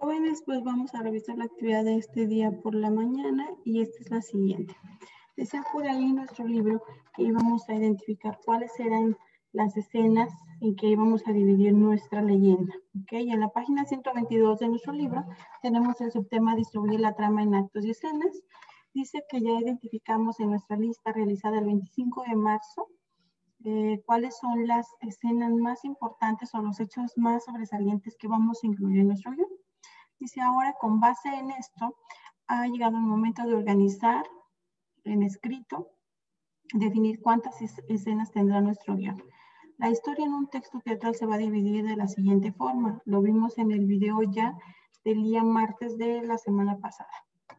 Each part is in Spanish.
Jóvenes, pues vamos a revisar la actividad de este día por la mañana y esta es la siguiente. Decía por ahí nuestro libro que íbamos a identificar cuáles eran las escenas en que íbamos a dividir nuestra leyenda. ¿ok? Y en la página 122 de nuestro libro tenemos el subtema distribuir la trama en actos y escenas. Dice que ya identificamos en nuestra lista realizada el 25 de marzo eh, cuáles son las escenas más importantes o los hechos más sobresalientes que vamos a incluir en nuestro guion. Dice ahora, con base en esto, ha llegado el momento de organizar en escrito, definir cuántas escenas tendrá nuestro guion. La historia en un texto teatral se va a dividir de la siguiente forma. Lo vimos en el video ya del día martes de la semana pasada.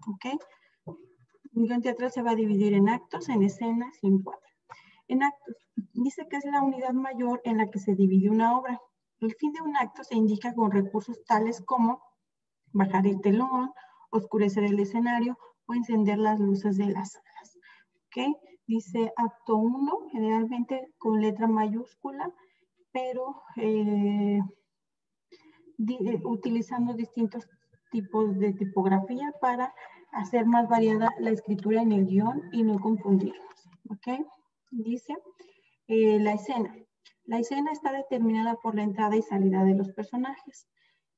¿Ok? Un guion teatral se va a dividir en actos, en escenas y en cuadros. En actos, dice que es la unidad mayor en la que se divide una obra. El fin de un acto se indica con recursos tales como bajar el telón, oscurecer el escenario o encender las luces de las salas. ¿Ok? Dice acto 1, generalmente con letra mayúscula, pero eh, eh, utilizando distintos tipos de tipografía para hacer más variada la escritura en el guion y no confundirnos. ¿Ok? Dice eh, la escena. La escena está determinada por la entrada y salida de los personajes.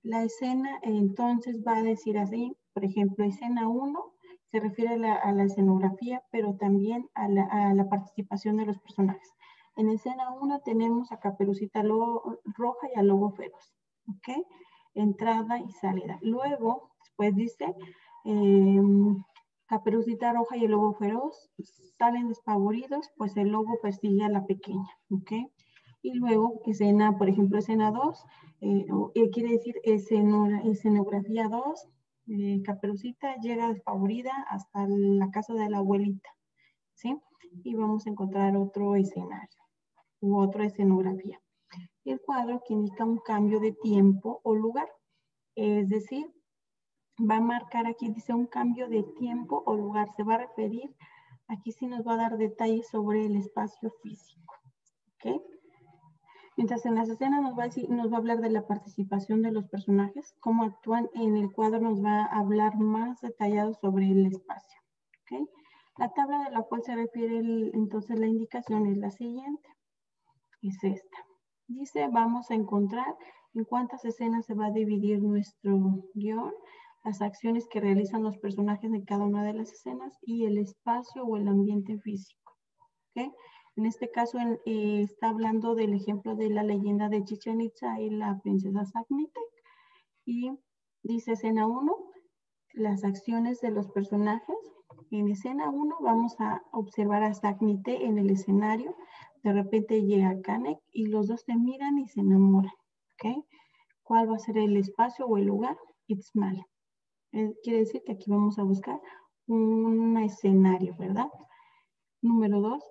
La escena entonces va a decir así, por ejemplo, escena 1 se refiere a la, escenografía, pero también a la, participación de los personajes. En escena 1 tenemos a Caperucita Roja y a Lobo Feroz, ¿ok? Entrada y salida. Luego, después dice, em, Caperucita Roja y el Lobo Feroz salen despavoridos, pues el lobo persigue a la pequeña, ¿ok? Y luego, escena, por ejemplo, escena 2, eh, eh, quiere decir escenografía 2, eh, Caperucita llega despavorida hasta la casa de la abuelita, ¿sí? Y vamos a encontrar otro escenario u otra escenografía. El cuadro que indica un cambio de tiempo o lugar, es decir, va a marcar aquí, dice un cambio de tiempo o lugar, se va a referir, aquí sí nos va a dar detalles sobre el espacio físico, ¿ok? Mientras en las escenas nos va, a nos va a hablar de la participación de los personajes, cómo actúan en el cuadro nos va a hablar más detallado sobre el espacio. ¿okay? La tabla de la cual se refiere entonces la indicación es la siguiente. Es esta. Dice, vamos a encontrar en cuántas escenas se va a dividir nuestro guion, las acciones que realizan los personajes de cada una de las escenas y el espacio o el ambiente físico. ¿okay? En este caso eh, está hablando del ejemplo de la leyenda de Chichen Itza y la princesa Sagnitec. Y dice escena 1, las acciones de los personajes. En escena 1 vamos a observar a Sagnite en el escenario. De repente llega Kanek y los dos se miran y se enamoran. ¿okay? ¿Cuál va a ser el espacio o el lugar? Itzmal. Eh, quiere decir que aquí vamos a buscar un escenario, ¿verdad? Número 2,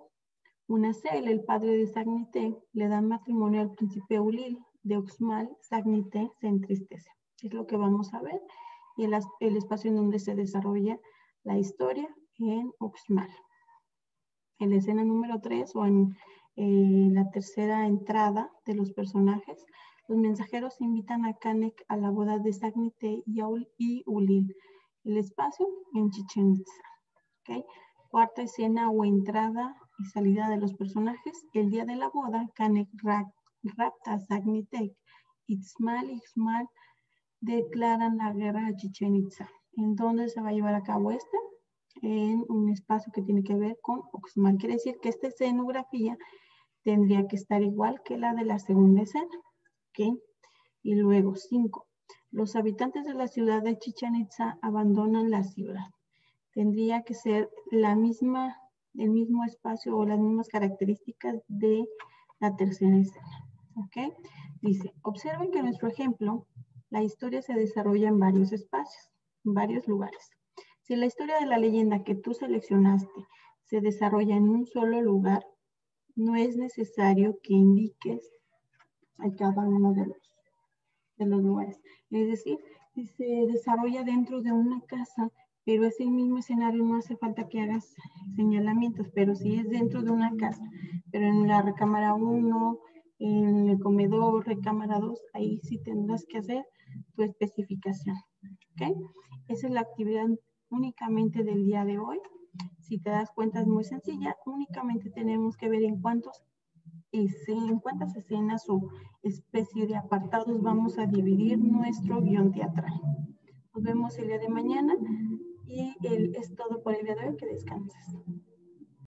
Unacel, el padre de Sagnité, le da matrimonio al príncipe Ulil de Uxmal. Sagnité se entristece. Es lo que vamos a ver. Y el, espacio en donde se desarrolla la historia en Uxmal. En la escena número 3 o en eh, la tercera entrada de los personajes, los mensajeros invitan a Kanek a la boda de Sagnité y, Ulil. El espacio en Chichen Itza. Cuarta escena o entrada salida de los personajes, el día de la boda, Kanek rapta Sagnitek, Itzmal y Ixmal declaran la guerra a Chichen Itza. ¿En dónde se va a llevar a cabo este? En un espacio que tiene que ver con Oxmal. Quiere decir que esta escenografía tendría que estar igual que la de la segunda escena. ¿Ok? Y luego, cinco. Los habitantes de la ciudad de Chichen Itza abandonan la ciudad. Tendría que ser la misma el mismo espacio o las mismas características de la tercera escena. ¿Ok? Dice, observen que en nuestro ejemplo, la historia se desarrolla en varios espacios, en varios lugares. Si la historia de la leyenda que tú seleccionaste se desarrolla en un solo lugar, no es necesario que indiques a cada uno de los, de los lugares. Es decir, si se desarrolla dentro de una casa, pero es el mismo escenario, no hace falta que hagas señalamientos, pero si es dentro de una casa, pero en la recámara 1, en el comedor, recámara 2, ahí sí tendrás que hacer tu especificación. ¿Ok? Esa es la actividad únicamente del día de hoy. Si te das cuenta es muy sencilla, únicamente tenemos que ver en cuántos en cuántas escenas o especie de apartados vamos a dividir nuestro guion teatral. Nos vemos el día de mañana y el, es todo por el día de. Que descanses.